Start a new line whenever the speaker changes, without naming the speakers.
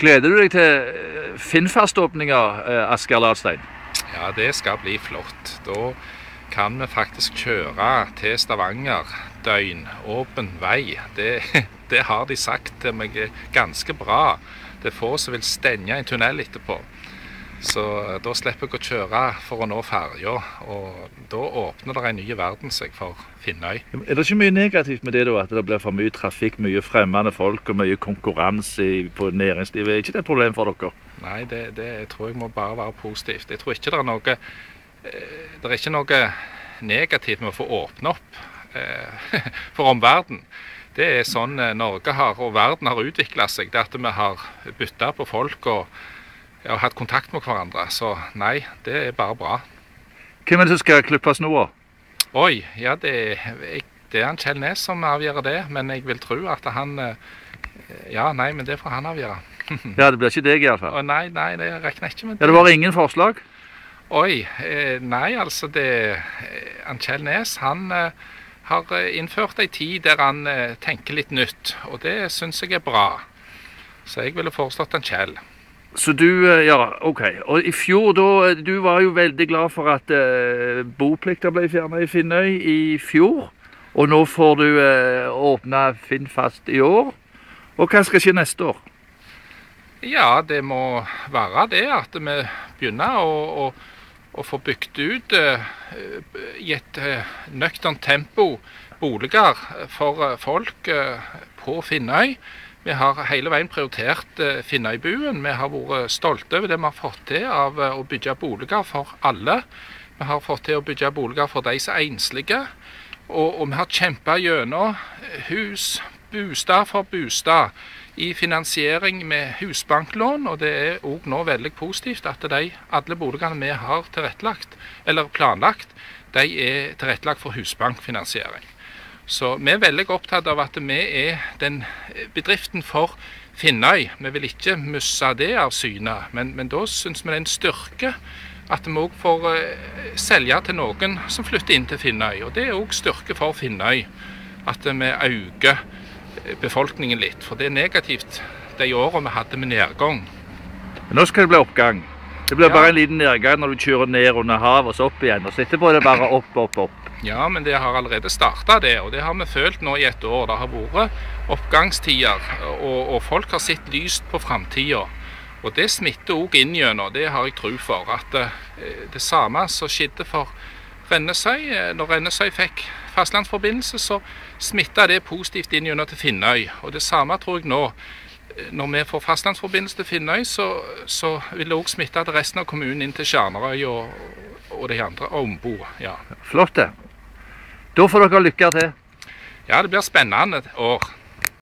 Gleder du deg til eh, Finnfast-åpninga, eh, Asgeir Ladstein?
Ja, det skal bli flott. Da kan vi faktisk kjøre til Stavanger døgn åpen vei. Det, det har de sagt til meg ganske bra. Det er få som vil stenge en tunnel etterpå. Så da slipper jeg å kjøre for å nå ferja. Og da åpner det en ny verden seg for Finnøy.
Er det ikke mye negativt med det da, at det blir for mye trafikk, mye fremmede folk og mye konkurranse på næringslivet? Er ikke det et problem for dere?
Nei, det, det tror jeg må bare være positivt. Jeg tror ikke det er noe eh, Det er ikke noe negativt med å få åpne opp eh, for omverdenen. Det er sånn eh, Norge har, og verden har utvikla seg. Det at vi har bytta på folk og, ja, hatt kontakt med hverandre. Så nei, det er bare bra.
Hvem er det som skal klippe snoa?
Oi, ja det, jeg, det er han Kjell Nes som avgjør det. Men jeg vil tro at han eh, Ja, nei, men det får han avgjøre.
Ja, det blir ikke deg iallfall.
Nei, nei, det regner jeg ikke med.
Ja, det var ingen forslag?
Oi, eh, nei altså det eh, Kjell Nes han har innført ei tid der han tenker litt nytt, og det syns jeg er bra. Så jeg ville foreslått en Kjell.
Så du, eh, ja, ok. Og i fjor, da, eh, du var jo veldig glad for at eh, boplikta ble fjernet i Finnøy i fjor. Og nå får du eh, åpna Finnfast i år. Og hva skal skje neste år?
Ja, det må være det at vi begynner å, å, å få bygd ut eh, i et eh, nøkternt tempo boliger for eh, folk på Finnøy. Vi har hele veien prioritert eh, Finnøybuen. Vi har vært stolte over det vi har fått til av eh, å bygge boliger for alle. Vi har fått til å bygge boliger for de som er enslige. Og, og vi har kjempa gjennom hus, bostad for bostad i finansiering med husbanklån, og det er òg nå veldig positivt at de, alle boligene vi har tilrettelagt, eller planlagt, de er tilrettelagt for husbankfinansiering. Så vi er veldig opptatt av at vi er den bedriften for Finnøy. Vi vil ikke miste det av syne, men, men da syns vi det er en styrke at vi òg får eh, selge til noen som flytter inn til Finnøy. Og det er òg styrke for Finnøy at vi øker befolkningen litt. For det er negativt de årene vi hadde med nedgang.
Men nå skal det bli oppgang. Det blir bare en liten nedgang når du kjører ned under havet og så opp igjen. Og så etterpå er det bare opp, opp, opp.
Ja, men det har allerede starta, det. Og det har vi følt nå i et år. Det har vært oppgangstider, og, og folk har sett lyst på framtida. Og det smitter òg inn gjennom, det har jeg tro for. At det, det samme som skjedde for Rennesøy, eh, når Rennesøy fikk fastlandsforbindelse, så smitta det positivt inn gjennom til Finnøy. Og det samme tror jeg nå. Når vi får fastlandsforbindelse til Finnøy, så, så vil det òg smitte til resten av kommunen inn til Stjernerøy og, og de andre. Ombo. Ja.
Flott, det. Da får dere lykke til.
ja, det blir spennende år.